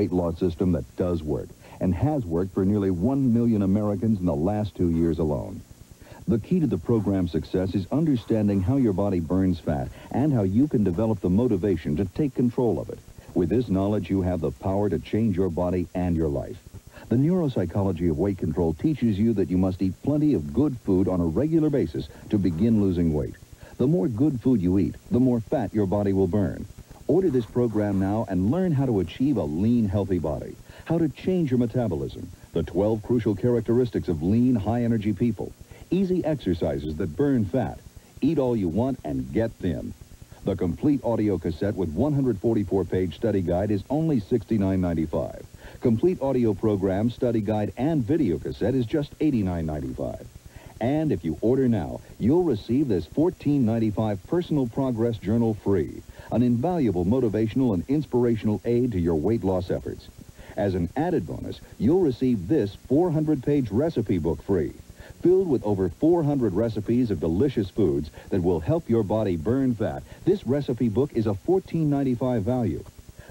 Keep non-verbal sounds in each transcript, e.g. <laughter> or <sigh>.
weight loss system that does work and has worked for nearly 1 million Americans in the last two years alone. The key to the program's success is understanding how your body burns fat and how you can develop the motivation to take control of it. With this knowledge, you have the power to change your body and your life. The neuropsychology of weight control teaches you that you must eat plenty of good food on a regular basis to begin losing weight. The more good food you eat, the more fat your body will burn. Order this program now and learn how to achieve a lean, healthy body, how to change your metabolism, the 12 crucial characteristics of lean, high-energy people, easy exercises that burn fat, eat all you want and get thin. The complete audio cassette with 144-page study guide is only $69.95. Complete audio program, study guide, and video cassette is just $89.95. And if you order now, you'll receive this $14.95 Personal Progress Journal free, an invaluable motivational and inspirational aid to your weight loss efforts. As an added bonus, you'll receive this 400-page recipe book free filled with over 400 recipes of delicious foods that will help your body burn fat. This recipe book is a $14.95 value.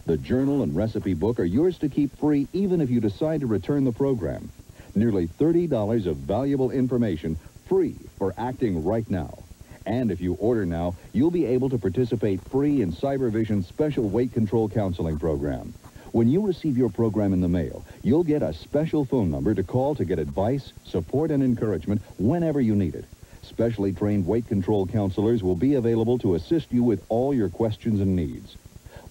The journal and recipe book are yours to keep free even if you decide to return the program. Nearly $30 of valuable information free for acting right now. And if you order now, you'll be able to participate free in Cybervision's special weight control counseling program. When you receive your program in the mail, you'll get a special phone number to call to get advice, support, and encouragement whenever you need it. Specially trained weight control counselors will be available to assist you with all your questions and needs.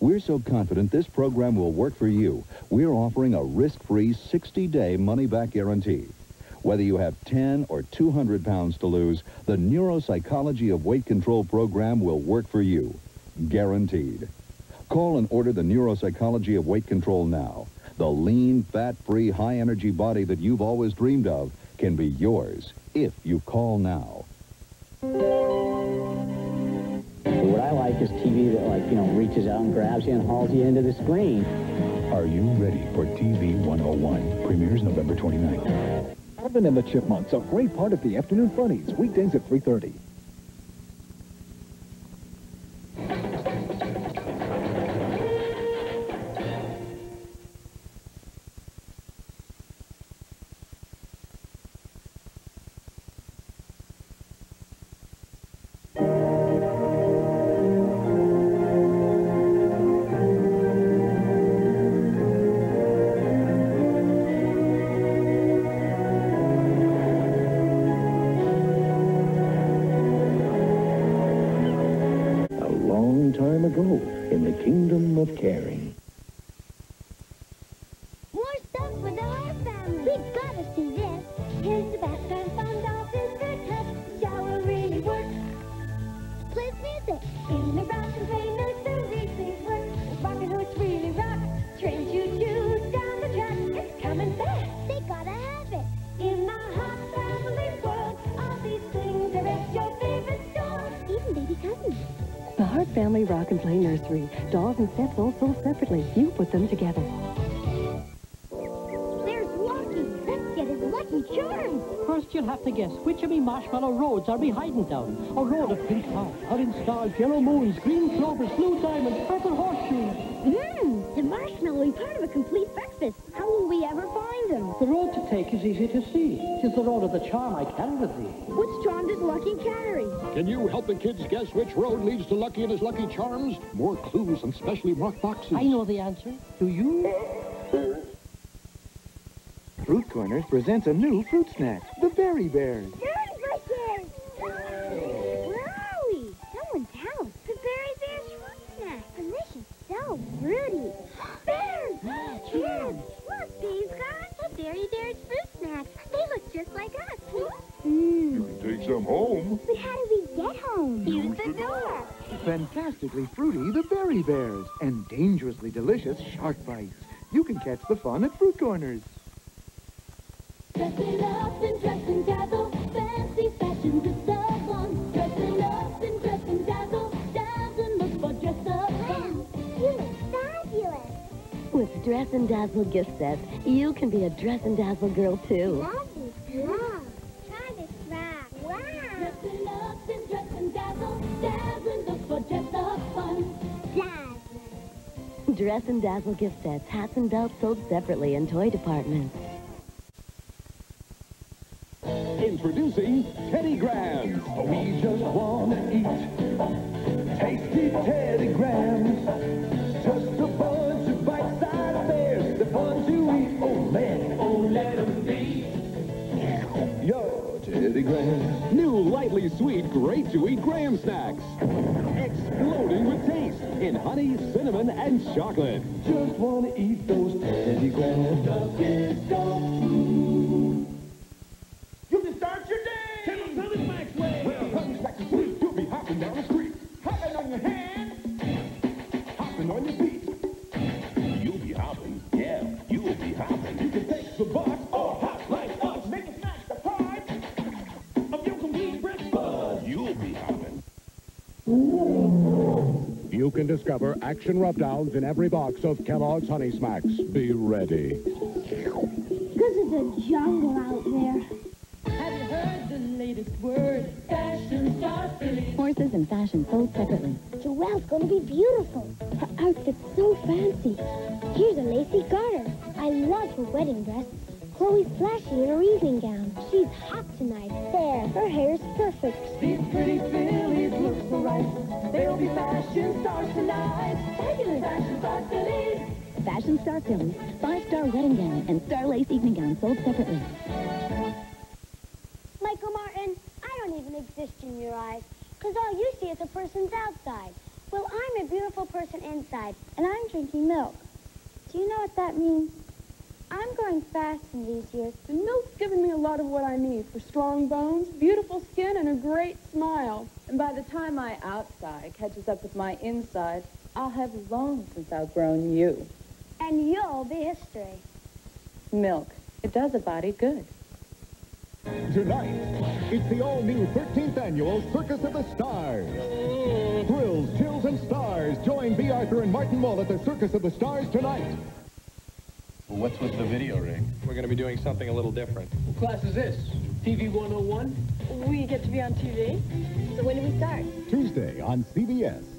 We're so confident this program will work for you, we're offering a risk-free 60-day money-back guarantee. Whether you have 10 or 200 pounds to lose, the Neuropsychology of Weight Control program will work for you. Guaranteed. Call and order the neuropsychology of weight control now. The lean, fat-free, high-energy body that you've always dreamed of can be yours if you call now. What like is TV that, like, you know, reaches out and grabs you and hauls you into the screen. Are you ready for TV 101? Premieres November 29th. Alvin and the Chipmunks, a great part of the afternoon funnies, weekdays at 3.30. Dolls and sets all sold separately. You put them together. There's Lucky. Let's get his lucky charms. First, you'll have to guess which of me marshmallow roads are we hiding down. A road of pink hearts, orange stars, yellow moons, green clovers, blue diamonds, purple horseshoes. Mmm, the marshmallow is part of a complete breakfast. How will we ever find them? The road to take is easy to see. Tis the road of the charm I carry with thee. Which charm does Lucky carry? Can you help the kids guess which road leads to Lucky and his Lucky Charms? More clues and specially marked boxes. I know the answer. Do you? Fruit Corners presents a new fruit snack, the Berry Bears. Catch the fun at Fruit Corners. Dressing up and dressing dazzle, fancy fashion to someone. Dressing up and dressing dazzle, dazzle look for dress up fun. You look fabulous. With Dress and Dazzle gift sets, you can be a Dress and Dazzle girl, too. Love and Dazzle gift sets, hats and belts sold separately in toy departments. Introducing Teddy Grahams. Grahams. New lightly sweet, great to eat Graham snacks. Exploding with taste in honey, cinnamon, and chocolate. Just want to eat those Teddy Grahams. You can discover action rubdowns in every box of Kellogg's Honey Smacks. Be ready. This is a jungle out there. Have you heard the latest word? Fashion Star Fillies. Horses and fashion sold separately. Joelle's gonna be beautiful. Her outfit's so fancy. Here's a lacy garter. I love her wedding dress. Chloe's flashy in her evening gown. She's hot tonight. There, her hair's perfect. These pretty Fillies look so right. They'll be fashion stars tonight. Fabulous Fashion Star Fillies. Fashion Star Fillies, five-star wedding gown, and star lace evening gown sold separately. Michael Martin, I don't even exist in your eyes, because all you see is a person's outside. Well, I'm a beautiful person inside, and I'm drinking milk. Do you know what that means? I'm going fast in these years. The milk's given me a lot of what I need for strong bones, beautiful skin, and a great smile. And by the time my outside catches up with my inside, I'll have long since outgrown you. And you'll be history. Milk. It does a body good. Tonight, it's the all-new 13th annual Circus of the Stars. Thrills, chills, and stars. Join Bea Arthur and Martin Mull at the Circus of the Stars tonight. What's with the video rig? We're going to be doing something a little different. What class is this? TV 101? We get to be on TV. So when do we start? Tuesday on CBS.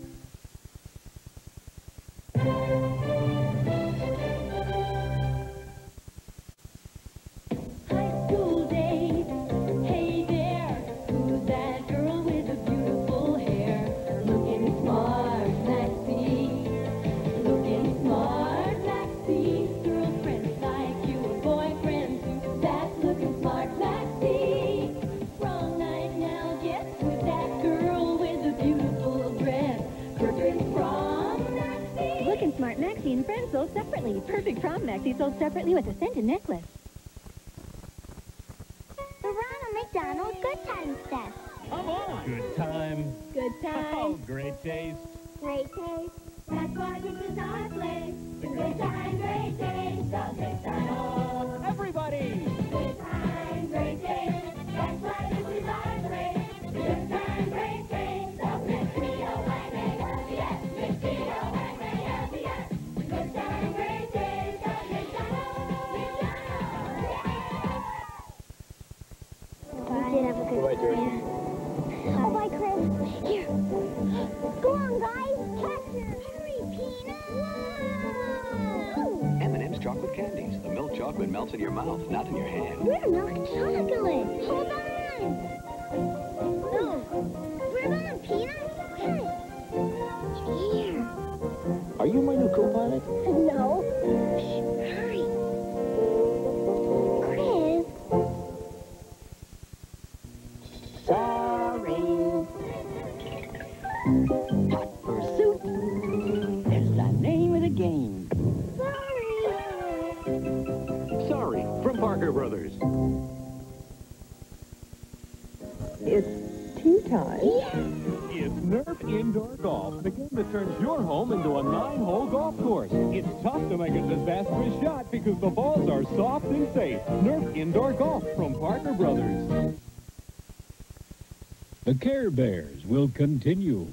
Care Bears will continue.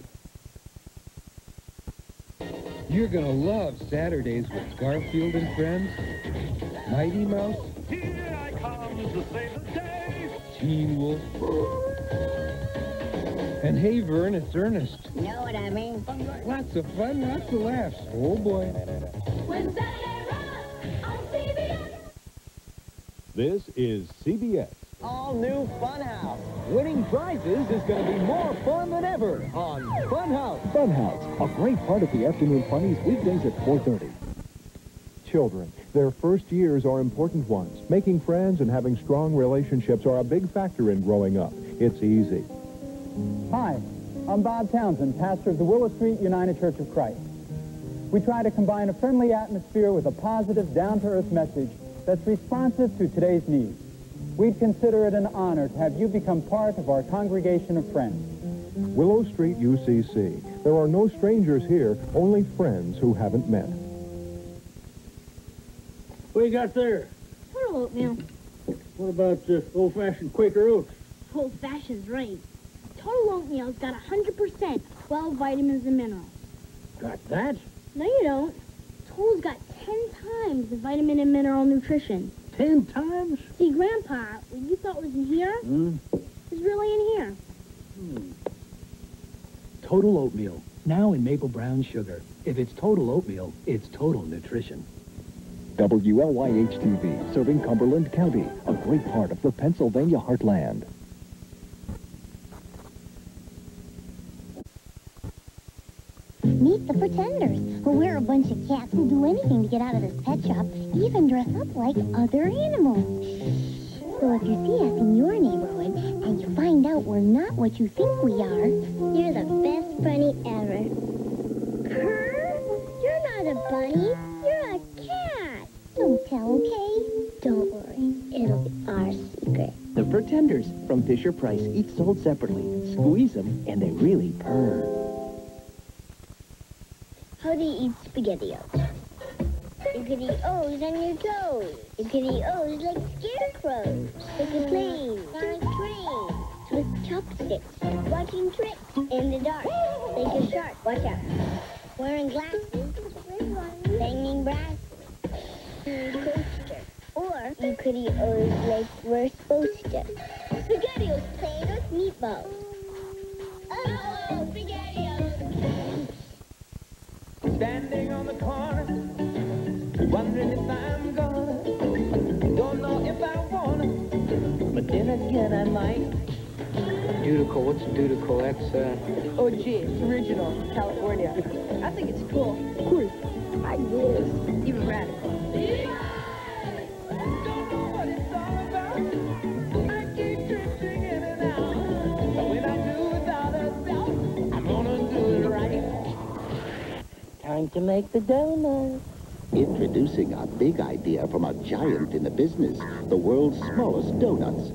You're gonna love Saturdays with Garfield and Friends, Mighty Mouse, Here I come to save the day. Teen Wolf, And hey, Vern, it's Ernest. Know what I mean? Lots of fun, lots of laughs. Oh, boy. When Saturday runs on CBS. This is CBS. All new Funhouse. Winning prizes is going to be more fun than ever on Funhouse. Funhouse, a great part of the afternoon funnies weekdays at 4.30. Children, their first years are important ones. Making friends and having strong relationships are a big factor in growing up. It's easy. Hi, I'm Bob Townsend, pastor of the Willow Street United Church of Christ. We try to combine a friendly atmosphere with a positive, down-to-earth message that's responsive to today's needs. We'd consider it an honor to have you become part of our congregation of friends. Willow Street UCC. There are no strangers here, only friends who haven't met. What you got there? Total oatmeal. What about uh, old-fashioned Quaker oats? Old fashioned's right. Total oatmeal's got 100% 12 vitamins and minerals. Got that? No, you don't. Total's got 10 times the vitamin and mineral nutrition. 10 times? See, Grandpa, what you thought was in here Hmm? is really in here. Total oatmeal, now in maple brown sugar. If it's total oatmeal, it's total nutrition. WLYH-TV, serving Cumberland County, a great part of the Pennsylvania heartland. Meet the Purr-tenders, who wear a bunch of cats who'll do anything to get out of this pet shop, even dress up like other animals. So if you see us in your neighborhood and you find out we're not what you think we are, you're the best bunny ever. Her? You're not a bunny. You're a cat. Don't tell, okay? Don't worry. It'll be our secret. The Purr-tenders from Fisher Price, each sold separately. Squeeze them, and they really purr. How do you eat SpaghettiOs? You could eat O's on your toes. You could eat O's like scarecrows. Like a plane, on a train, with chopsticks, watching tricks in the dark. Like a shark, watch out. Wearing glasses, banging brass, coaster. Or you could eat O's like we're supposed to. SpaghettiOs playing with meatballs. Oh, SpaghettiOs! Standing on the corner, wondering if I'm gonna. Don't know if I wanna, but then again I might. Dudical, what's Dudical? That's, uh... Oh, gee, it's original, California. I think it's cool. Cool. I guess. Even radical. Time to make the donuts. Introducing a big idea from a giant in the business, the world's smallest donuts.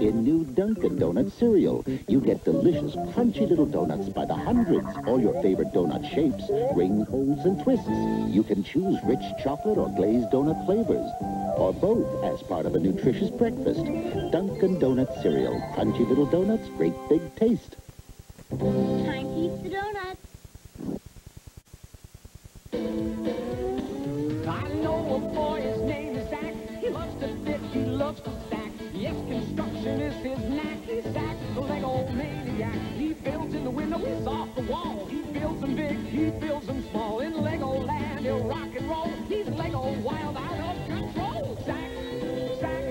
In new Dunkin' Donuts cereal, you get delicious, crunchy little donuts by the hundreds. All your favorite donut shapes, ring holes, and twists. You can choose rich chocolate or glazed donut flavors, or both as part of a nutritious breakfast. Dunkin' Donuts cereal, crunchy little donuts, great big taste. Time to eat the donuts. I know a boy, his name is Zach. He loves to fit, he loves to stack. Yes, construction is his knack. He's Zach, the Lego maniac. He builds in the window, he's off the wall. He builds them big, he builds them small. In Lego land, he'll rock and roll. He's Lego wild, out of control. Zach, Zach,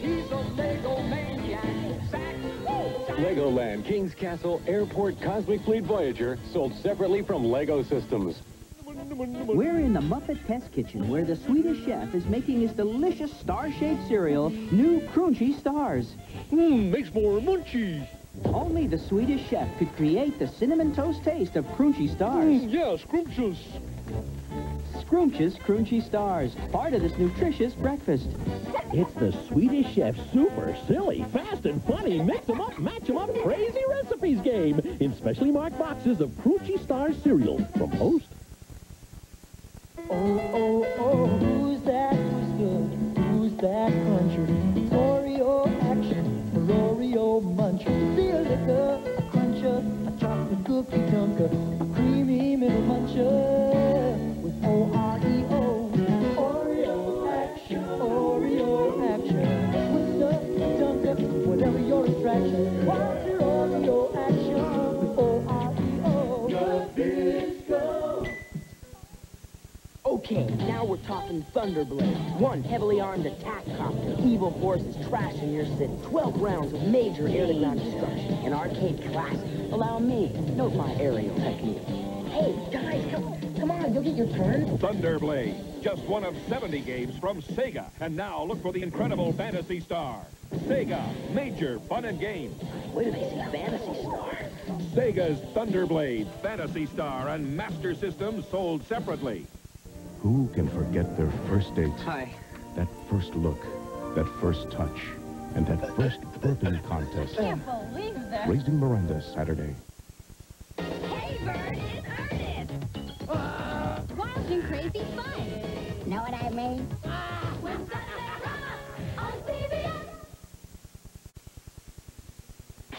he's a Lego maniac. Zach, Zach. Legoland, Kings Castle, Airport, Cosmic Fleet Voyager, sold separately from Lego Systems. We're in the Muppet Test Kitchen, where the Swedish chef is making his delicious star-shaped cereal, new Croonchy Stars. Mmm, makes more munchies. Only the Swedish chef could create the cinnamon toast taste of Croonchy Stars. Hmm, yeah, scrumptious. Scrumptious Croonchy Stars, part of this nutritious breakfast. It's the Swedish Chef's super silly, fast, and funny mix 'em up, match 'em up, crazy recipes game in specially marked boxes of Croonchy Stars cereal from Post. A chocolate cookie dunker, a creamy middle muncher talking Thunderblade. One heavily armed attack copter. Evil forces trashing your city. 12 rounds of major air-to-ground destruction. An arcade classic. Allow me. Note my aerial technique. Hey, guys, come, come on. You'll get your turn. Thunderblade, just one of 70 games from Sega. And now look for the incredible Phantasy Star. Sega, major fun and games. Where do they see Phantasy Star? Sega's Thunderblade, Phantasy Star, and Master System sold separately. Who can forget their first date? Hi. That first look, that first touch, and that first burping contest. Can't believe that. Raising Miranda, Saturday. Hey, Vern, it's Ernest. Wild and crazy fun. Know what I mean? Ah, when Sunday comes on CBS.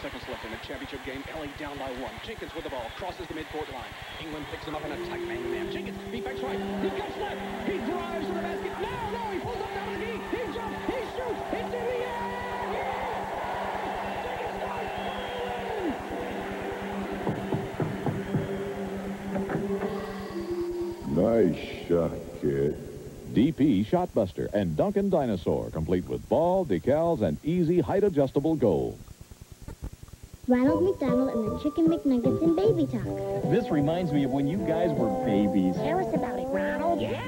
Seconds left in the championship game. LA down by one. Jenkins with the ball. Crosses the midcourt line. England picks him up in a tight man-to-man. Jenkins, Nice shot, kid. DP Shotbuster and Duncan Dinosaur, complete with ball, decals, and easy height-adjustable goal. Ronald McDonald and the Chicken McNuggets and Baby Talk. This reminds me of when you guys were babies. Tell us about it, Ronald. Yeah.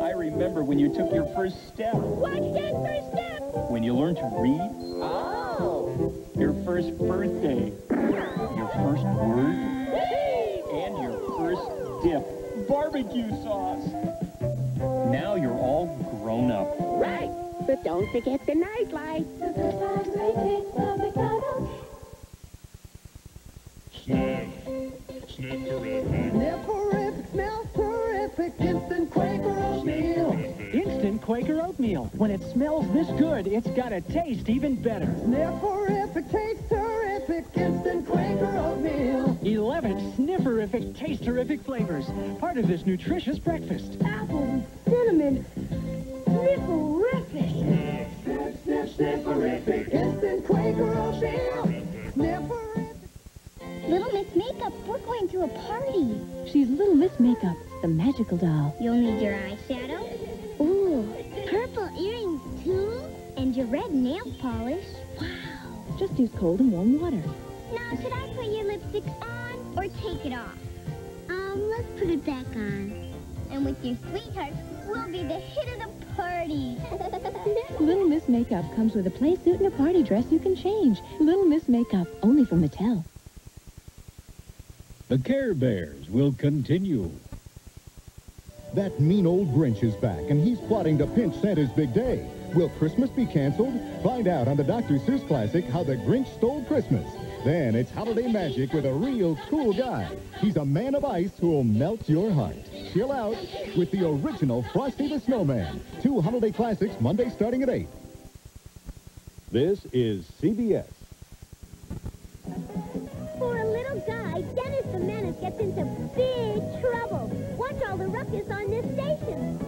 I remember when you took your first step. What's that first step? When you learned to read. Oh. Your first birthday. Your first word. And your first dip. Barbecue sauce. Now you're all grown up. Right. But don't forget the nightlight. Sniff. Snifferific. Snifferific, smells terrific, instant Quaker oatmeal. Instant Quaker oatmeal. When it smells this good, it's got to taste even better. Snifferific, tastes terrific, taste terrific flavors. Part of this nutritious breakfast. Apple, cinnamon, snifferific. Sniff, sniff, snifferific, instant Quaker oatmeal. Snifferific. Little Miss Makeup, we're going to a party. She's Little Miss Makeup, the magical doll. You'll need your eyeshadow. Ooh, purple earrings too. And your red nail polish. Wow. Just use cold and warm water. Now, should I put your lipstick on or take it off? Let's put it back on. And with your sweetheart, we'll be the hit of the party. <laughs> Little Miss Makeup comes with a play suit and a party dress you can change. Little Miss Makeup, only from Mattel. The Care Bears will continue. That mean old Grinch is back, and he's plotting to pinch Santa's big day. Will Christmas be canceled? Find out on the Dr. Seuss classic, How the Grinch Stole Christmas. Then it's holiday magic with a real cool guy. He's a man of ice who'll melt your heart. Chill out with the original Frosty the Snowman. Two holiday classics, Monday starting at 8. This is CBS. For a little guy, Dennis the Menace gets into big trouble. Watch all the ruckus on this station.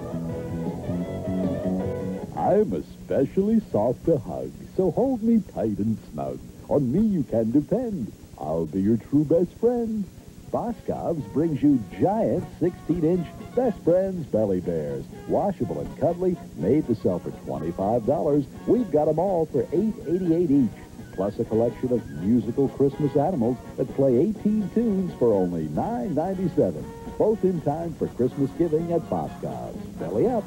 I'm especially soft to hug, so hold me tight and snug. On me you can depend. I'll be your true best friend. Boscov's brings you giant 16-inch Best Friends Belly Bears. Washable and cuddly, made to sell for $25. We've got them all for $8.88 each. Plus a collection of musical Christmas animals that play 18 tunes for only $9.97. Both in time for Christmas giving at Boscov's. Belly up.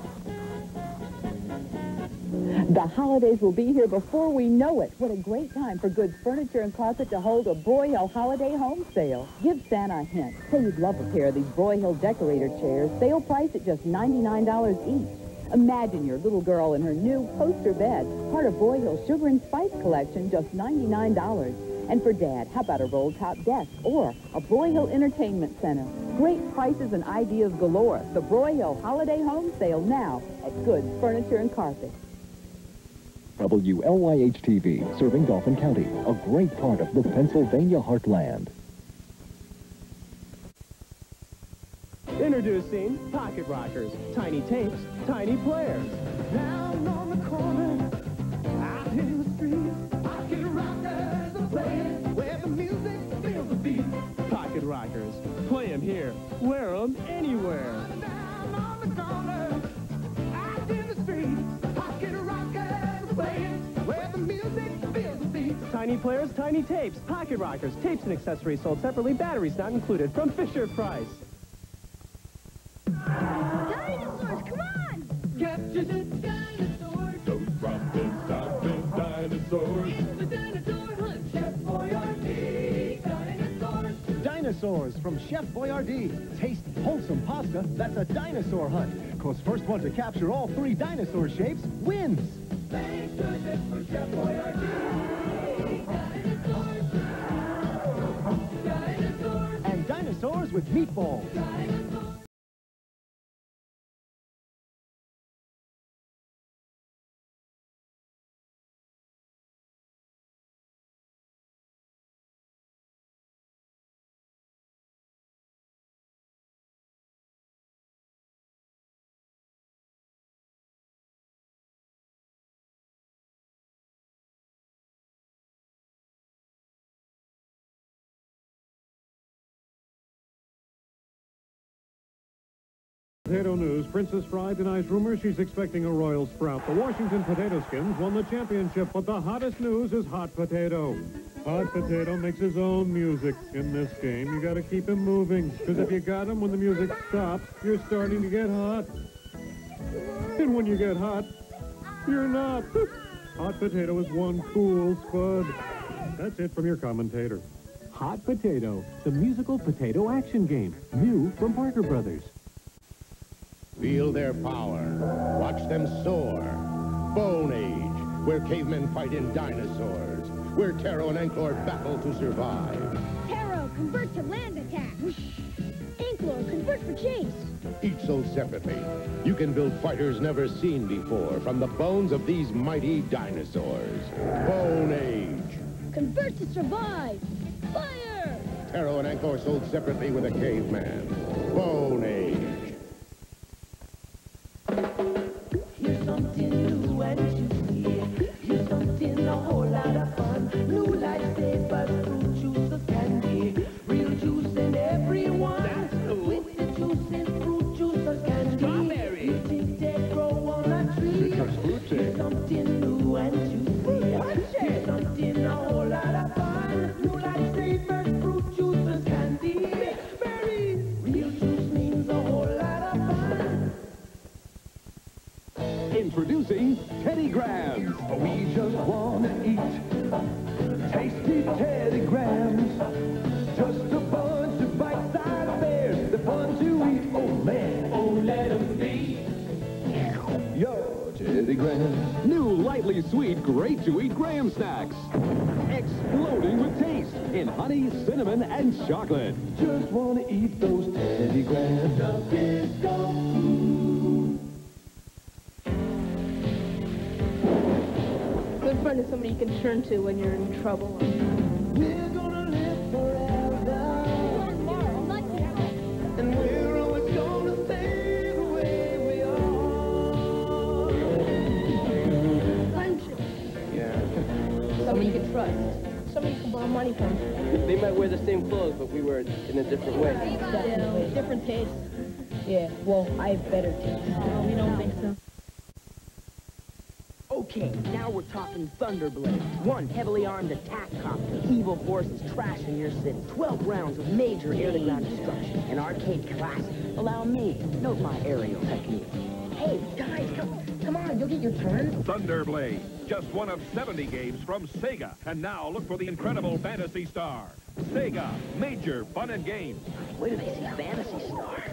The holidays will be here before we know it. What a great time for Good's Furniture and Carpet to hold a Broyhill Holiday Home Sale. Give Santa a hint. Say you'd love a pair of these Broyhill Decorator chairs. Sale price at just $99 each. Imagine your little girl in her new poster bed. Part of Broyhill's Sugar and Spice collection, just $99. And for Dad, how about a roll-top desk or a Broyhill Entertainment Center? Great prices and ideas galore. The Broyhill Holiday Home Sale now at Good's Furniture and Carpet. WLYH-TV, serving Dauphin County, a great part of the Pennsylvania heartland. Introducing Pocket Rockers. Tiny tapes, tiny players. Down players, tiny tapes, pocket rockers, tapes and accessories sold separately, batteries not included, from Fisher-Price. Dinosaurs, come on! Capture the dinosaurs. Don't drop it, stop it, dinosaurs. It's the dinosaur hunt. Chef Boyardee. Dinosaurs. Dinosaurs from Chef Boyardee. Tasty, wholesome pasta that's a dinosaur hunt. Cause first one to capture all three dinosaur shapes wins. Thanks to Chef for Chef Boyardee. With meatballs. Potato news. Princess Bride denies rumors she's expecting a royal sprout. The Washington Potato Skins won the championship, but the hottest news is Hot Potato. Hot Potato makes his own music in this game. You gotta keep him moving, because if you got him when the music stops, you're starting to get hot. And when you get hot, you're not. <laughs> Hot Potato is one cool spud. That's it from your commentator. Hot Potato, the musical potato action game. New from Parker Brothers. Feel their power. Watch them soar. Bone Age, where cavemen fight in dinosaurs. Where Taro and Anklor battle to survive. Taro, convert to land attack. Anklor, convert for chase. Each sold separately. You can build fighters never seen before from the bones of these mighty dinosaurs. Bone Age. Convert to survive. Fire! Taro and Anklor sold separately with a caveman. Bone Age. Introducing Teddy Grahams. We just want to eat tasty Teddy Grahams. Just a bunch of bite-sized bears. They're fun to eat. Oh, man. Oh, let 'em be. Yo, Teddy Grahams. New lightly sweet, great to eat graham snacks. Exploding with taste in honey, cinnamon, and chocolate. Just want to eat those Teddy Grahams. Good friend is somebody you can turn to when you're in trouble. We're gonna live forever. And we're always gonna stay the way we are. Friendship. Yeah. Somebody you can trust. Somebody you can borrow money from. They might wear the same clothes, but we wear it in a different way. Definitely. Different taste. Yeah, well, I have better taste. Oh, we don't think so. Okay, now we're talking Thunderblade. One heavily armed attack copter. Evil forces trashing your city. 12 rounds of major air-to-ground destruction. An arcade classic. Allow me. Note my aerial technique. Hey, guys, come, come on. You'll get your turn. Thunderblade, just one of 70 games from Sega. And now look for the incredible Phantasy Star. Sega, major fun and games. Where do they see Phantasy Star?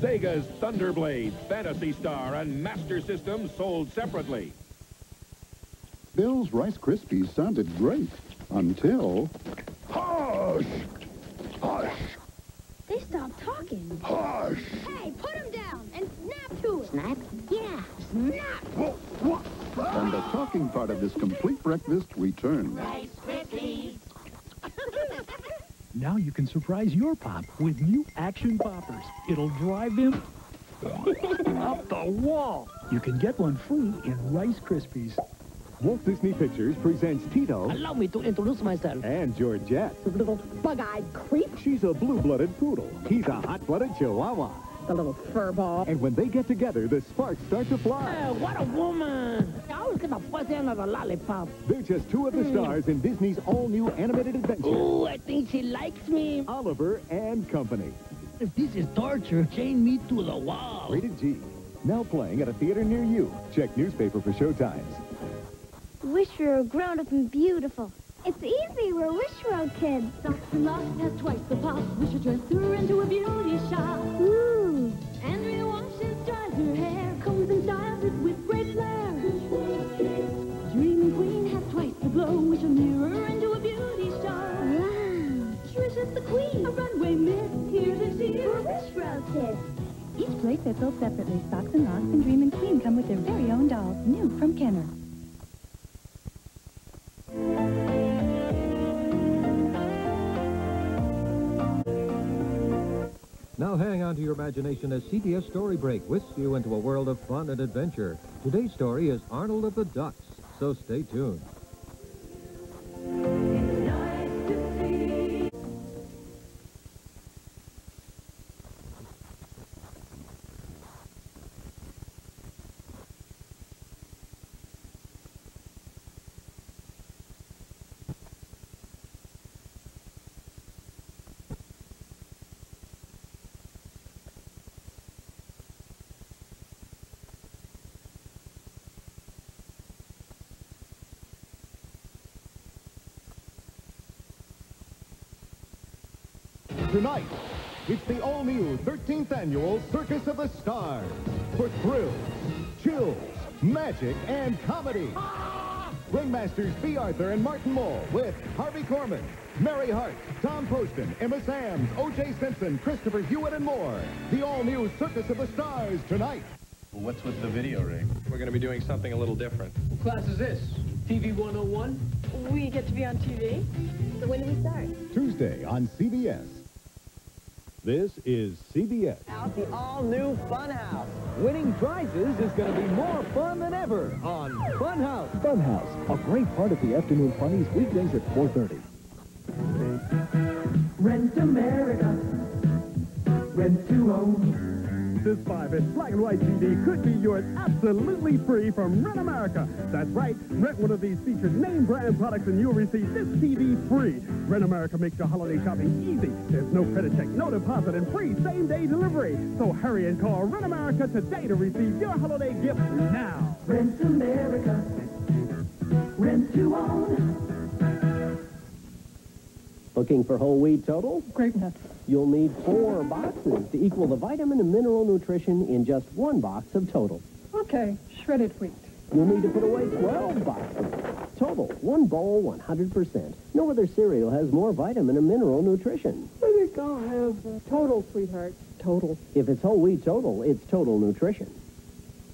Sega's Thunderblade, Phantasy Star, and Master System sold separately. Bill's Rice Krispies sounded great until... Hush! Hush! They stopped talking. Hush! Hey, put him down and snap to it. Snap? Yeah, snap. And the talking part of this complete breakfast returns. Rice Krispies. <laughs> Now you can surprise your pop with new Action Poppers. It'll drive him <laughs> up the wall. You can get one free in Rice Krispies. Walt Disney Pictures presents Tito Allow me to introduce myself. and Georgette. The little bug-eyed creep. She's a blue-blooded poodle. He's a hot-blooded chihuahua. The little fur ball. And when they get together, the sparks start to fly. Oh, what a woman! I always get the fuzz end of the lollipop. They're just two of the hmm. stars in Disney's all-new animated adventure. Ooh, I think she likes me. Oliver and Company. If this is torture, chain me to the wall. Rated G. Now playing at a theater near you. Check newspaper for showtimes. Wish we were grown up and beautiful. It's easy. We're Wish World kids. Socks and locks has twice the pop. Wish her dress her into a beauty shop. Ooh. Andrea washes, dries her hair, combs and styles it with great flair. Dreaming Queen has twice the glow. Wish her mirror into a beauty star. Wow. Trish is the queen, a runway myth. Here to see We're Wish kids. Each place is sold separately. Socks and Locks and Dream and Queen come with their very own dolls, new from Kenner. Now hang on to your imagination as CBS Story Break whisks you into a world of fun and adventure. Today's story is Arnold of the Ducks, so stay tuned. Tonight, it's the all-new 13th annual Circus of the Stars. For thrills, chills, magic, and comedy. Ringmasters Bea Arthur and Martin Mull with Harvey Korman, Mary Hart, Tom Poston, Emma Samms, O.J. Simpson, Christopher Hewitt, and more. The all-new Circus of the Stars tonight. What's with the video rig? We're going to be doing something a little different. What class is this? TV 101? We get to be on TV? So when do we start? Tuesday on CBS. This is CBS. Out the all-new Funhouse. Winning prizes is going to be more fun than ever on Funhouse. Funhouse, a great part of the afternoon funnies weekdays at 4.30. Rent America. Rent to own. Oh. This 5-inch black and white CD could be yours absolutely free from Rent America. That's right. Rent one of these featured name brand products and you'll receive this CD free. Rent America makes your holiday shopping easy. There's no credit check, no deposit, and free same-day delivery. So hurry and call Rent America today to receive your holiday gift now. Rent America. Rent to own. Looking for whole wheat total? Grape nuts. You'll need four boxes to equal the vitamin and mineral nutrition in just one box of total. Okay, shredded wheat. You'll need to put away 12 boxes. Total, one bowl, 100%. No other cereal has more vitamin and mineral nutrition. I think I'll have uh, total, sweetheart. Total. If it's whole wheat total, it's total nutrition.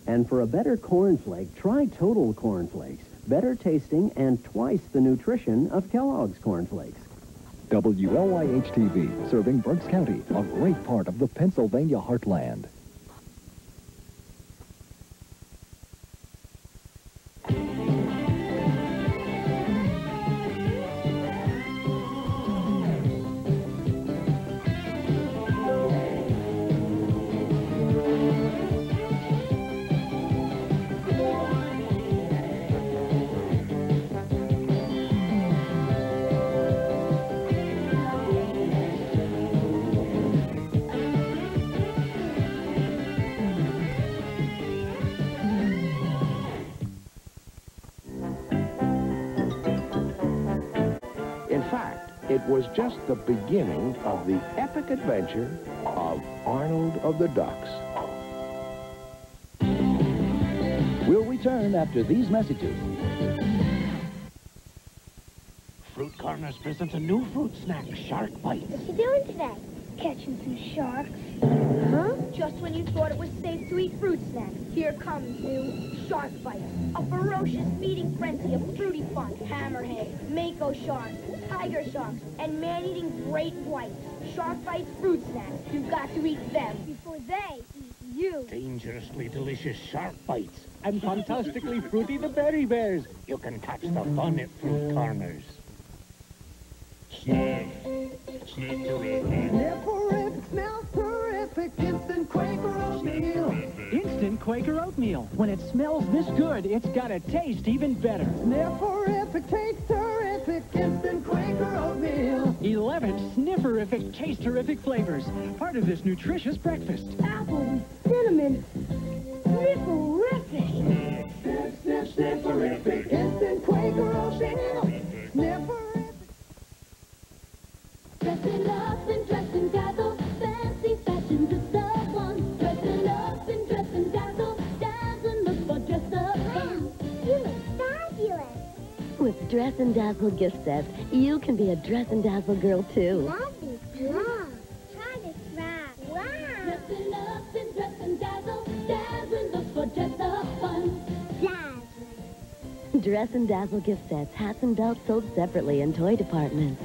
And for a better cornflake, try Total Cornflakes. Better tasting and twice the nutrition of Kellogg's cornflakes. WLYH-TV, serving Berks County, a great part of the Pennsylvania heartland. The beginning of the epic adventure of Arnold of the Ducks. We'll return after these messages. Fruit Corners presents a new fruit snack, Shark Bites. What you doing today? Catching some sharks. Huh? Just when you thought it was safe to eat fruit snacks, here comes new Shark Bites. A ferocious feeding frenzy of fruity fun, hammerheads, mako sharks, tiger sharks, and man-eating great whites. Shark Bites fruit snacks. You've got to eat them before they eat you. Dangerously delicious Shark Bites. And fantastically fruity the Berry Bears. You can catch the fun at Fruit Corners. Sniff. Sniff to it. Sniff for it, smell for instant Quaker oatmeal. Instant Quaker oatmeal. When it smells this good, it's gotta taste even better. Snifferific, taste terrific, instant Quaker oatmeal. 11 snifferific, taste terrific flavors. Part of this nutritious breakfast. Apple with cinnamon. Snifferific. Sniff, sniff, snifferific, instant Quaker oatmeal. Snifferific. Dressing Dress N' Dazzle gift sets, you can be a Dress N' Dazzle girl, too. Love these gloves. Try this rag. Wow. Dressing up and dressing dazzle, dazzling look for dress up fun. Dazzling. Dress N' Dazzle gift sets, hats and belts sold separately in toy departments.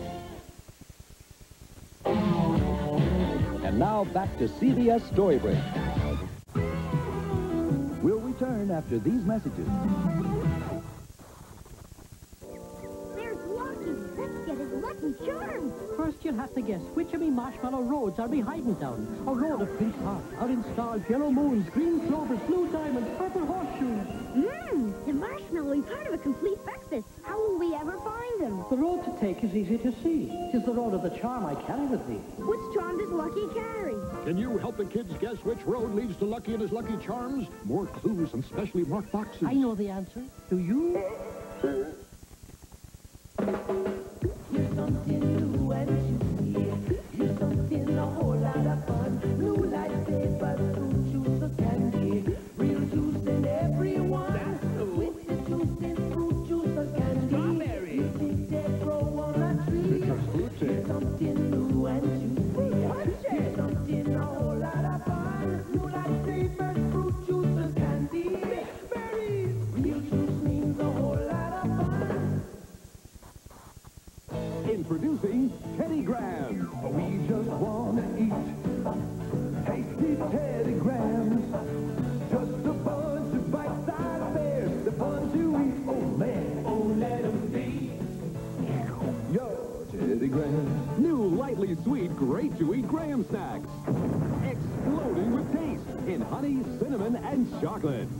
And now back to CBS Story Break. We'll return after these messages. You'll have to guess which of me marshmallow roads are behind down. A road of pink hearts, out stars, yellow moons, green clovers, blue diamonds, purple horseshoes. Mmm, the marshmallow is part of a complete breakfast. How will we ever find them? The road to take is easy to see. Tis the road of the charm I carry with me. Which charm does Lucky carry? Can you help the kids guess which road leads to Lucky and his Lucky Charms? More clues and specially marked boxes. I know the answer. Do you? <laughs> chocolate.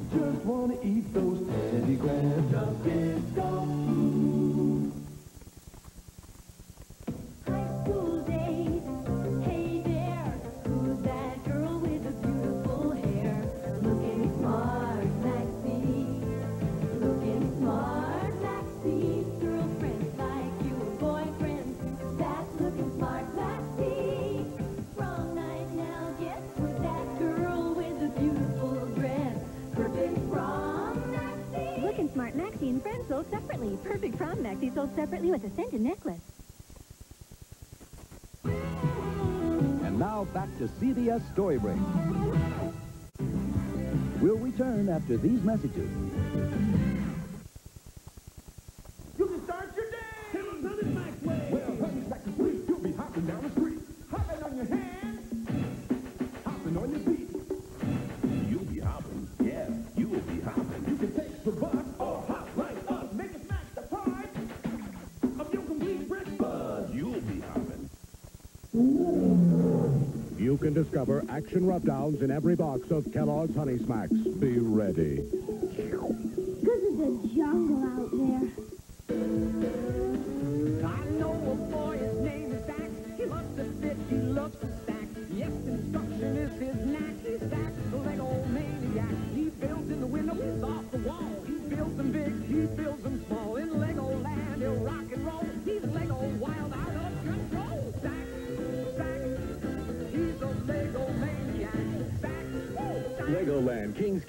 CBS Story Break. We'll return after these messages. Action rubdowns in every box of Kellogg's Honey Smacks. Be ready.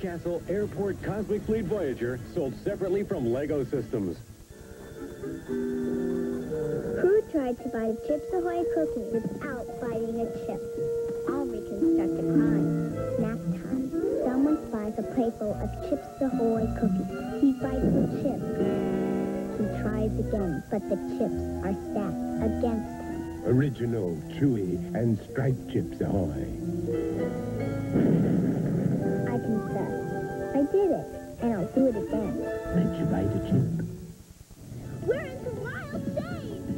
Castle, Airport, Cosmic Fleet Voyager, sold separately from Lego Systems. Who tried to buy Chips Ahoy cookie without biting a chip? I'll reconstruct a crime. Snack time. Someone spies a playful of Chips Ahoy cookies. He bites the chip. He tries again, but the chips are stacked against him. Original, chewy, and striped chips ahoy did it, and I'll do it again. Make you ride a chip. We're in some wild shape!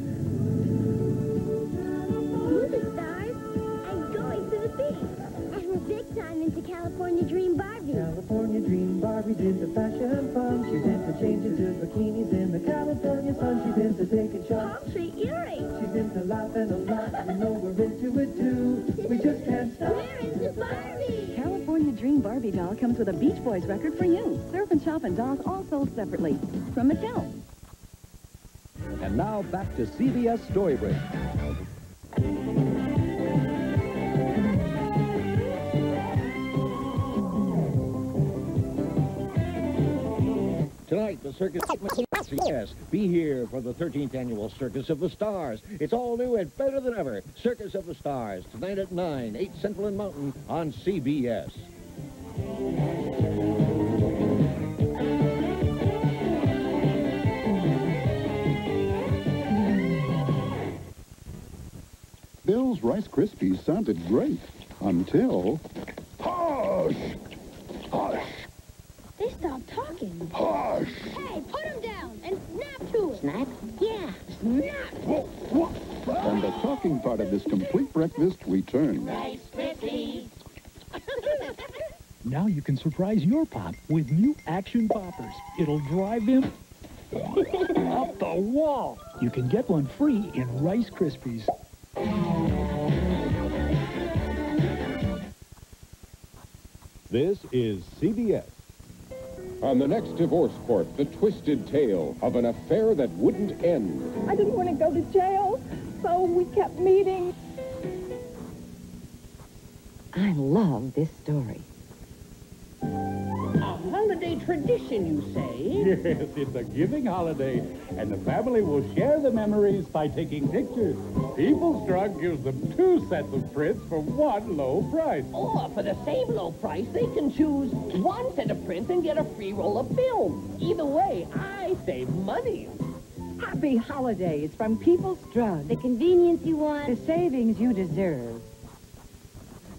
Music stars, and going to the beach. And we're big time into California Dream Barbie. California Dream Barbie did the fashion fun. She's into changing to bikinis in the California sun. She's into taking shots. Palm tree earrings! She's into life and a lot. You know we're California Dream Barbie doll comes with a Beach Boys record for you. Surf and Shop and dolls all sold separately. From Mattel. And now back to CBS Story Break. Tonight, the circus. Yes, be here for the 13th annual Circus of the Stars. It's all new and better than ever. Circus of the Stars, tonight at 9, 8 Central and Mountain on CBS. Bill's Rice Krispies sounded great until... Hush! Hush! They stopped talking. Hush! Hey, put him down and snap to it. Snap? Yeah, snap. And the talking part of this complete breakfast returns. Rice Krispies. <laughs> Now you can surprise your pop with new Action Poppers. It'll drive him <laughs> up the wall. You can get one free in Rice Krispies. This is CBS. On the next divorce court, the twisted tale of an affair that wouldn't end. I didn't want to go to jail, so we kept meeting. I love this story. A holiday tradition, you say? Yes, it's a giving holiday, and the family will share the memories by taking pictures. People's Drug gives them two sets of prints for one low price. Or for the same low price, they can choose one set of prints and get a free roll of film. Either way, I save money. Happy holidays from People's Drug. The convenience you want. The savings you deserve.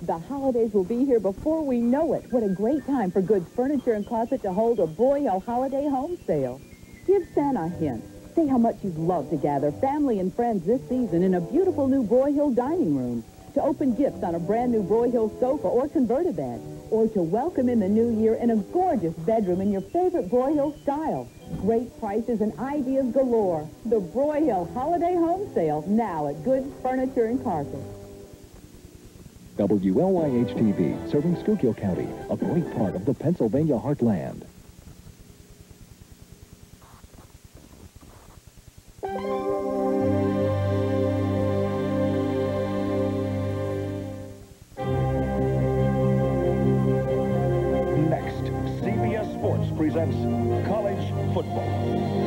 The holidays will be here before we know it. What a great time for Good's Furniture and Closet to hold a Broyhill Holiday Home Sale. Give Santa a hint. Say how much you'd love to gather family and friends this season in a beautiful new Broyhill dining room. To open gifts on a brand new Broyhill sofa or converter bed. Or to welcome in the new year in a gorgeous bedroom in your favorite Broyhill style. Great prices and ideas galore. The Broyhill Holiday Home Sale now at Good's Furniture and Carpet. WLYH-TV, serving Schuylkill County, a great part of the Pennsylvania heartland. Next, CBS Sports presents college football.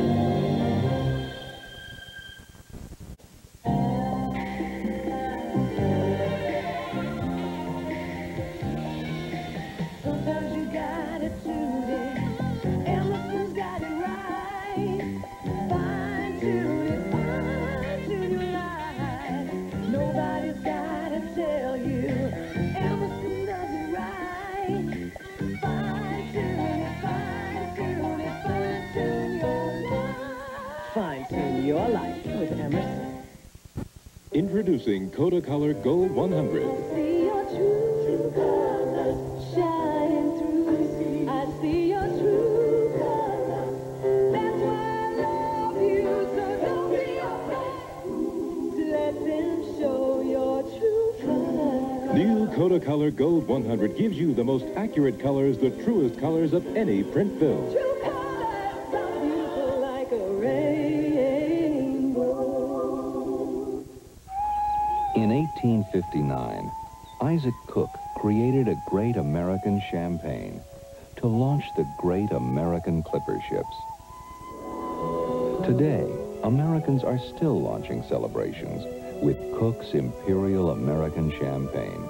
Show your true colors. New Kodacolor Gold 100 gives you the most accurate colors, the truest colors of any print film. 1859, Isaac Cook created a great American champagne to launch the great American clipper ships. Today, Americans are still launching celebrations with Cook's Imperial American Champagne.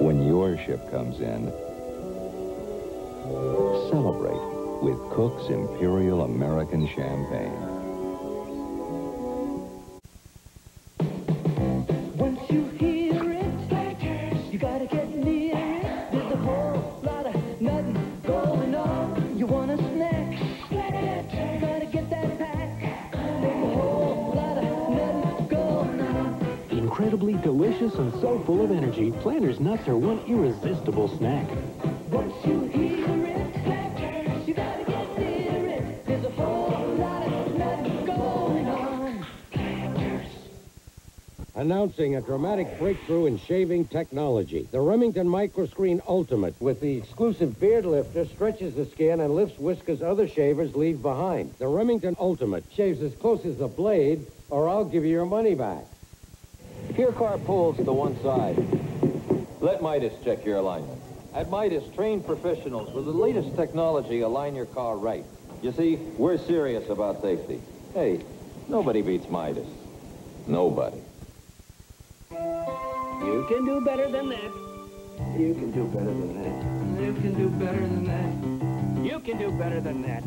When your ship comes in, celebrate with Cook's Imperial American Champagne. snack. announcing a dramatic breakthrough in shaving technology. The Remington Microscreen Ultimate with the exclusive beard lifter stretches the skin and lifts whiskers other shavers leave behind. The Remington Ultimate shaves as close as the blade or I'll give you your money back. If car pulls to one side, let Midas check your alignment. At Midas, trained professionals with the latest technology align your car right. You see, we're serious about safety. Hey, nobody beats Midas. Nobody. You can do better than that. You can do better than that. You can do better than that. You can do better than that.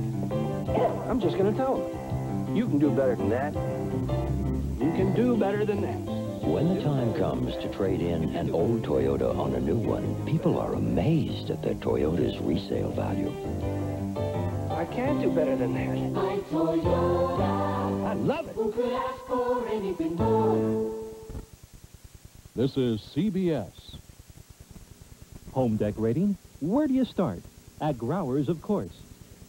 I'm just gonna tell him. You can do better than that. You can do better than that. When the time comes to trade in an old Toyota on a new one, people are amazed at their Toyota's resale value. I can't do better than that. My Toyota. I love it. Who could ask for anything more? This is CBS. Home decorating? Where do you start? At Growers, of course.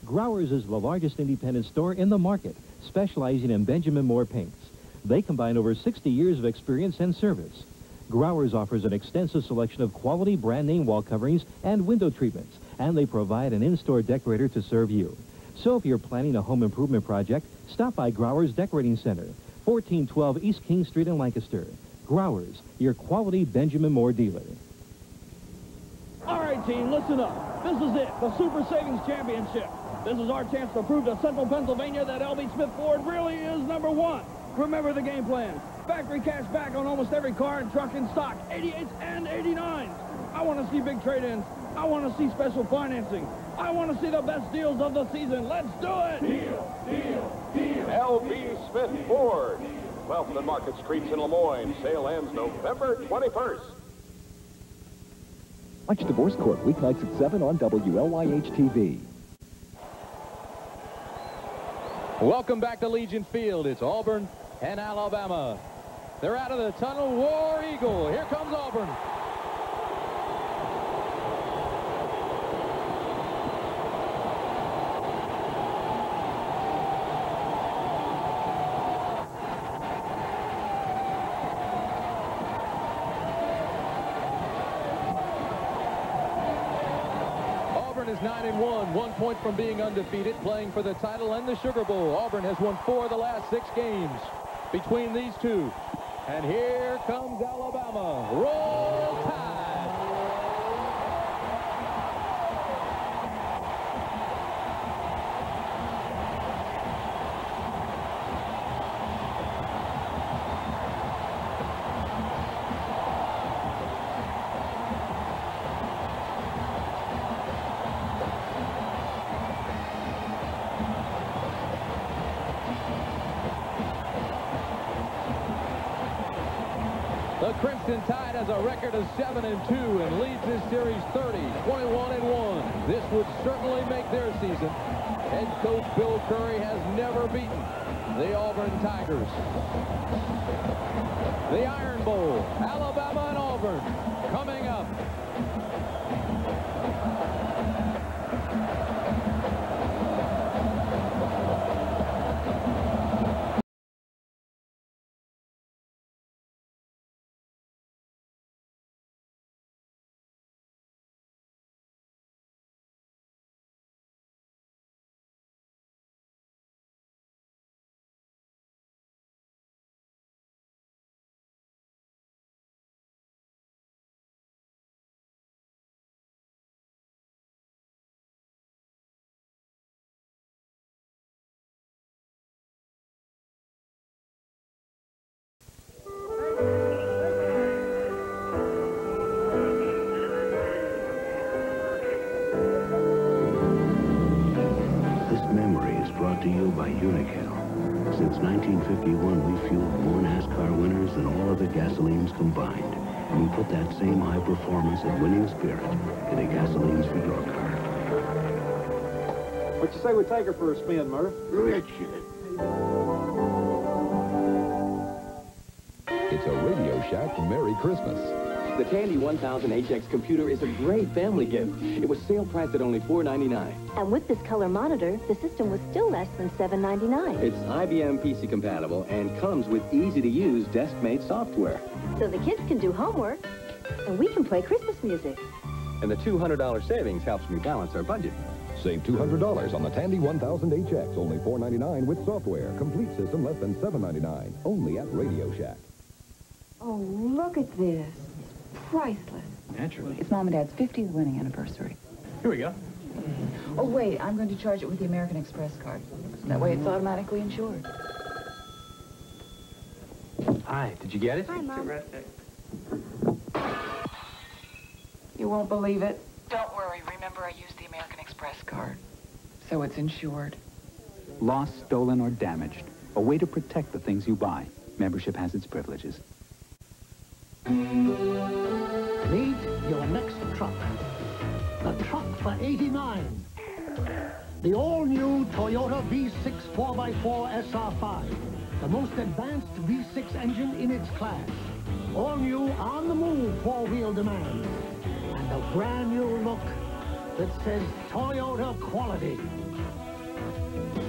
Growers is the largest independent store in the market, specializing in Benjamin Moore paints. They combine over 60 years of experience and service. Growers offers an extensive selection of quality brand name wall coverings and window treatments, and they provide an in-store decorator to serve you. So if you're planning a home improvement project, stop by Growers Decorating Center, 1412 East King Street in Lancaster. Growers, your quality Benjamin Moore dealer. All right, team, listen up. This is it, the Super Savings Championship. This is our chance to prove to Central Pennsylvania that L.B. Smith Ford really is number one. Remember the game plan. Factory cash back on almost every car and truck in stock, 88s and 89s. I want to see big trade-ins. I want to see special financing. I want to see the best deals of the season. Let's do it! Deal, deal, deal. L.B. Smith Ford. 12th and Market Streets in Lemoyne. Sale ends November 21st. Watch Divorce Court weeknights at 7 on WLYH-TV. Welcome back to Legion Field. It's Auburn and Alabama. They're out of the tunnel. War Eagle. Here comes Auburn. Auburn is 9 and 1, one point from being undefeated, playing for the title and the Sugar Bowl. Auburn has won four of the last six games between these two. And here comes Alabama. Roll Tide. The Crimson Tide has a record of 7 and 2 and leads this series 30, 21 and 1. This would certainly make their season. Head coach Bill Curry has never beaten the Auburn Tigers. The Iron Bowl, Alabama and Auburn coming up. To you by Unocal. Since 1951, we fueled more NASCAR winners than all other gasolines combined. And we put that same high performance and winning spirit into gasolines for your car. What you say we take her for a spin, Murph? Richard. It's a Radio Shack Merry Christmas. The Tandy 1000 HX computer is a great family gift. It was sale priced at only $4.99. And with this color monitor, the system was still less than $7.99. It's IBM PC compatible and comes with easy-to-use DeskMate software. So the kids can do homework, and we can play Christmas music. And the $200 savings helps me balance our budget. Save $200 on the Tandy 1000 HX, only $4.99 with software. Complete system less than $7.99, Only at Radio Shack. Oh, look at this. Priceless. Naturally. It's Mom and Dad's 50th wedding anniversary. Here we go. Oh, wait, I'm going to charge it with the American Express card. That way it's automatically insured. Hi, did you get it? Hi, Mom. You won't believe it. Don't worry. Remember, I used the American Express card. So it's insured. Lost, stolen, or damaged. A way to protect the things you buy. Membership has its privileges. Meet your next truck. The truck for 89. The all-new Toyota V6 4x4 SR5. The most advanced V6 engine in its class. All new on-the-move four-wheel demand. And a brand new look that says Toyota quality.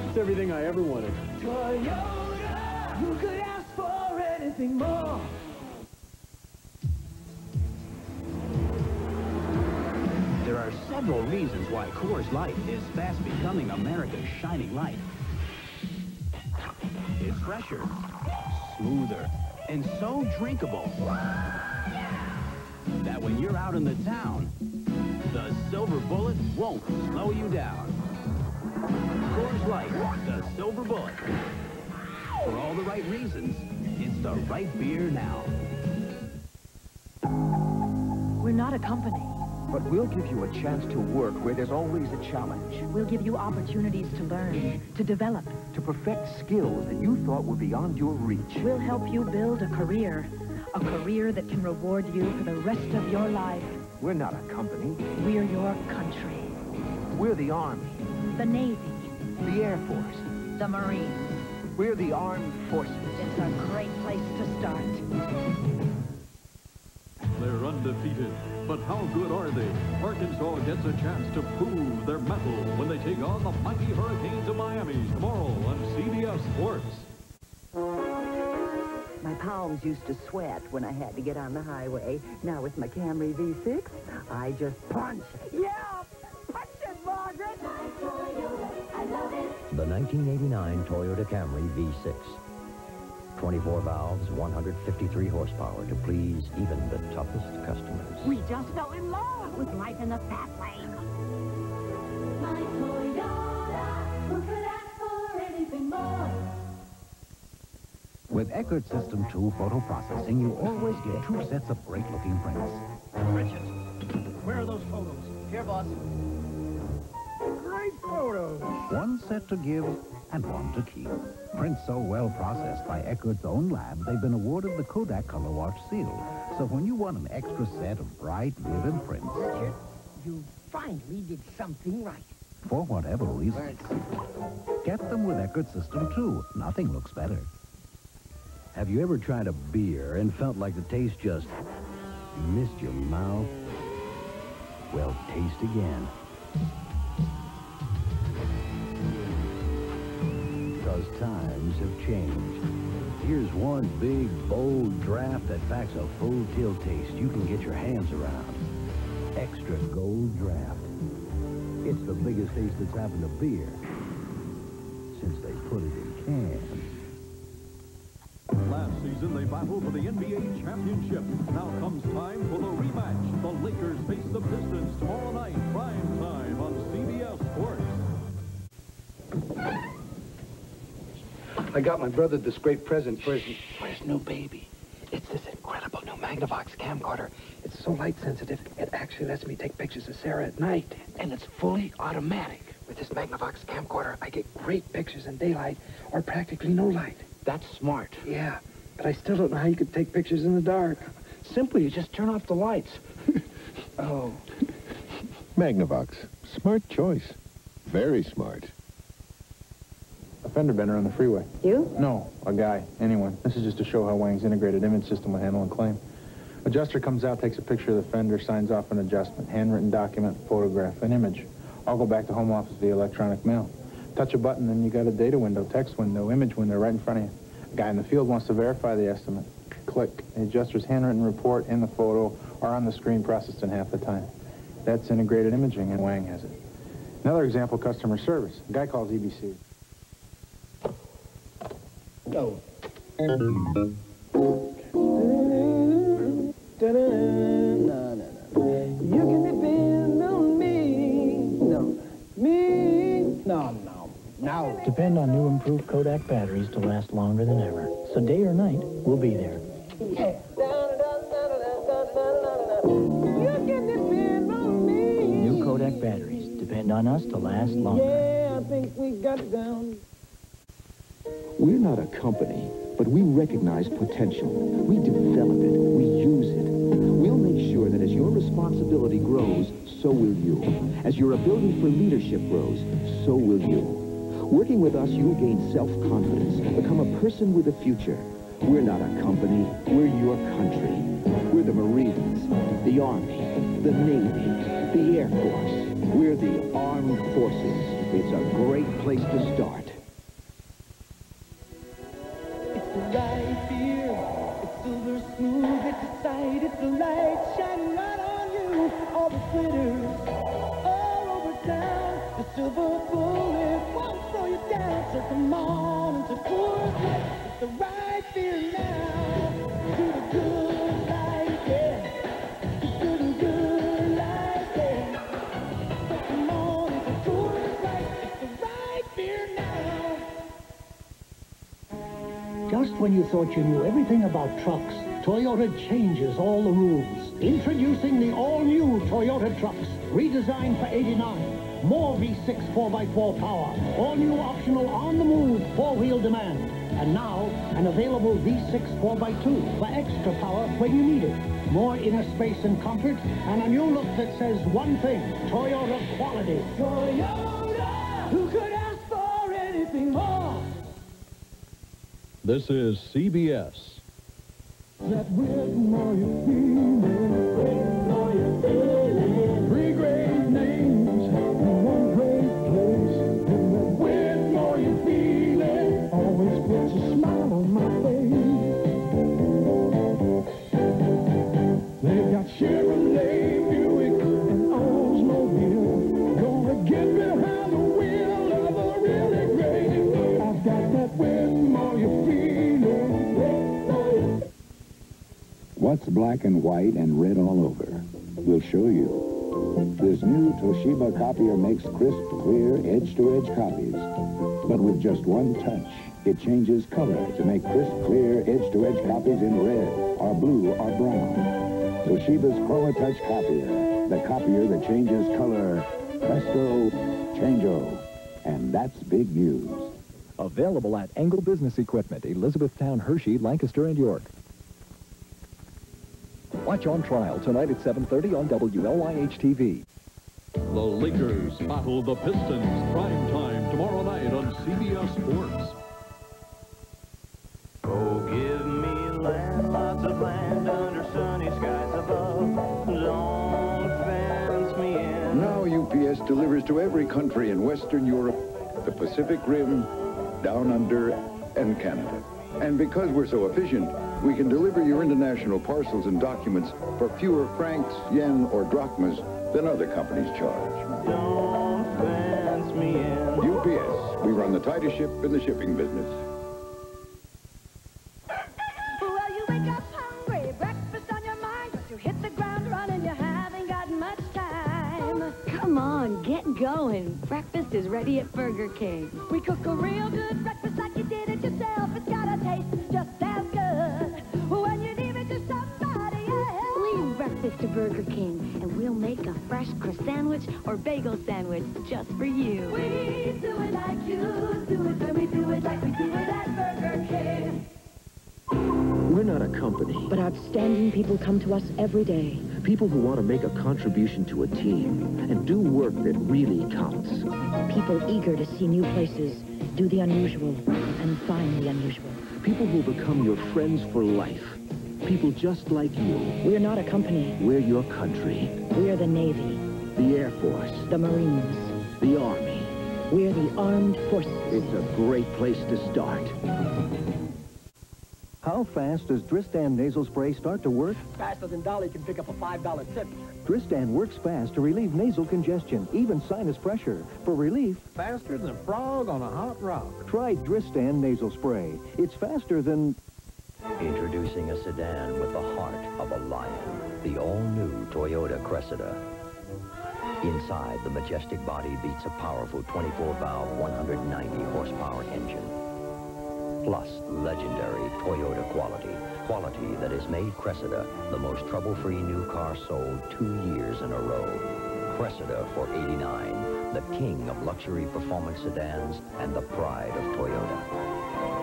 It's everything I ever wanted. Toyota, you could ask for anything more. Several reasons why Coors Light is fast becoming America's shining light. It's fresher, smoother, and so drinkable that when you're out in the town, the silver bullet won't slow you down. Coors Light, the silver bullet. For all the right reasons, it's the right beer now. We're not a company. But we'll give you a chance to work where there's always a challenge. We'll give you opportunities to learn, to develop. To perfect skills that you thought were beyond your reach. We'll help you build a career. A career that can reward you for the rest of your life. We're not a company. We're your country. We're the Army. The Navy. The Air Force. The Marines. We're the Armed Forces. It's a great place to start. They're undefeated, but how good are they? Arkansas gets a chance to prove their mettle when they take on the mighty Hurricanes of Miami tomorrow on CBS Sports. My palms used to sweat when I had to get on the highway. Now with my Camry V6, I just punch. Yeah! Punch it, Margaret! The 1989 Toyota Camry V6. 24 valves, 153 horsepower to please even the toughest customers. We just fell in love with life in the fast lane. My Toyota, who could ask for anything more? With Eckerd System 2 photo processing, you always get two sets of great-looking prints. Richard, where are those photos? Here, boss. Great photos. One set to give and one to keep. Prints so well processed by Eckerd's own lab, they've been awarded the Kodak Color Watch seal. So when you want an extra set of bright, vivid prints, Richard, you finally did something right. for whatever reason, get them with Eckert System 2. Nothing looks better. Have you ever tried a beer and felt like the taste just missed your mouth? Well, taste again. Because times have changed. Here's one big, bold draft that packs a full till taste you can get your hands around. Extra Gold Draft. It's the biggest taste that's happened to beer since they put it in cans. Last season, they battled for the NBA championship. Now comes time for the rematch. The Lakers face the Pistons tomorrow night, prime I got my brother this great present for his, for his new baby. It's this incredible new Magnavox camcorder. It's so light sensitive, it actually lets me take pictures of Sarah at night. And it's fully automatic. With this Magnavox camcorder, I get great pictures in daylight or practically no light. That's smart. Yeah, but I still don't know how you could take pictures in the dark. Simply, you just turn off the lights. <laughs> oh. Magnavox. Smart choice. Very smart. A fender bender on the freeway. You? No, a guy. Anyone. This is just to show how Wang's integrated image system will handle a claim. Adjuster comes out, takes a picture of the fender, signs off an adjustment, handwritten document, photograph, an image. I'll go back to home office via electronic mail. Touch a button, and you got a data window, text window, image window right in front of you. A guy in the field wants to verify the estimate. Click. The adjuster's handwritten report and the photo are on the screen processed in half the time. That's integrated imaging, and Wang has it. Another example, customer service. A guy calls EBC. Go. You can depend on me. No. Me. No, no. No. Depend on new improved Kodak batteries to last longer than ever. So day or night, we'll be there. You can depend on me. New Kodak batteries depend on us to last longer. Yeah, I think we got it down. We're not a company, but we recognize potential. We develop it. We use it. We'll make sure that as your responsibility grows, so will you. As your ability for leadership grows, so will you. Working with us, you'll gain self-confidence, become a person with a future. We're not a company. We're your country. We're the Marines, the Army, the Navy, the Air Force. We're the Armed Forces. It's a great place to start. Smooth. It's a sight. It's light shining right on you. All the all over town. The silver bullet won't slow you down. So come on it. It's the right now. To the good yeah. To the good yeah. So come on it. It's the right here now. Just when you thought you knew everything about trucks, Toyota changes all the rules. Introducing the all-new Toyota trucks, redesigned for 89. More V6 4x4 power, all-new optional on-the-move four-wheel demand. And now, an available V6 4x2 for extra power when you need it. More inner space and comfort, and a new look that says one thing, Toyota quality. Toyota, who could ask for anything more? This is CBS. That with more you feeling, with more you feeling. What's black and white and red all over? We'll show you. This new Toshiba copier makes crisp, clear, edge-to-edge copies. But with just one touch, it changes color to make crisp, clear, edge-to-edge copies in red, or blue, or brown. Toshiba's ChromaTouch copier, the copier that changes color. Presto, changeo. And that's big news. Available at Engel Business Equipment, Elizabethtown, Hershey, Lancaster, and York. Watch on trial tonight at 7.30 on WLYH-TV. The Lakers battle the Pistons. Prime time tomorrow night on CBS Sports. Oh, give me land, lots of land under sunny skies above. Don't fence me in. Now UPS delivers to every country in Western Europe, the Pacific Rim, Down Under, and Canada. And because we're so efficient, we can deliver your international parcels and documents for fewer francs, yen, or drachmas than other companies charge. UPS, we run the tightest ship in the shipping business. You wake up hungry, breakfast on your mind, but you hit the ground running, you haven't got much time. Come on, get going. Breakfast is ready at Burger King. We cook a real good breakfast Burger King, and we'll make a fresh crust sandwich or bagel sandwich just for you. We do it like you do it, and we do it like we do it at Burger King. We're not a company. But outstanding people come to us every day. People who want to make a contribution to a team and do work that really counts. People eager to see new places, do the unusual, and find the unusual. People who become your friends for life. People just like you. We're not a company. We're your country. We're the Navy, The Air Force. the Marines. The Army. We're the armed forces. It's a great place to start. How fast does Dristan nasal spray start to work? Faster than Dolly can pick up a $5 tip. Dristan works fast to relieve nasal congestion, even sinus pressure. For relief, Faster than a frog on a hot rock. try Dristan nasal spray. It's faster than... Introducing a sedan with the heart of a lion, the all-new Toyota Cressida. Inside, the majestic body beats a powerful 24-valve, 190-horsepower engine. Plus, legendary Toyota quality. Quality that has made Cressida the most trouble-free new car sold two years in a row. Cressida for 89, the king of luxury performance sedans and the pride of Toyota.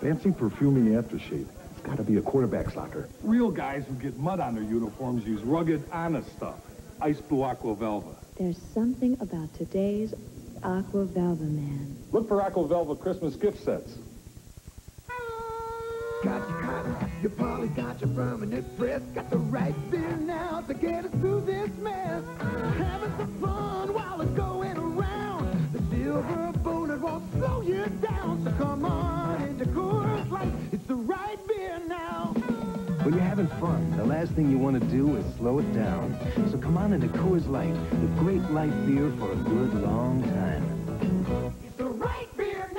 Fancy perfuming aftershave. It's got to be a quarterback's locker. Real guys who get mud on their uniforms use rugged, honest stuff. Ice Blue Aqua Velva. There's something about today's Aqua Velva man. Look for Aqua Velva Christmas gift sets. Got your cotton, your poly, got your permanent press. Got the right beer now to get us through this mess. Having some fun while it's going around. The silver bullet won't slow you down. So come on Coors Light. It's the right beer now. When you're having fun, the last thing you want to do is slow it down. So come on into Coors Light, the great light beer for a good long time. It's the right beer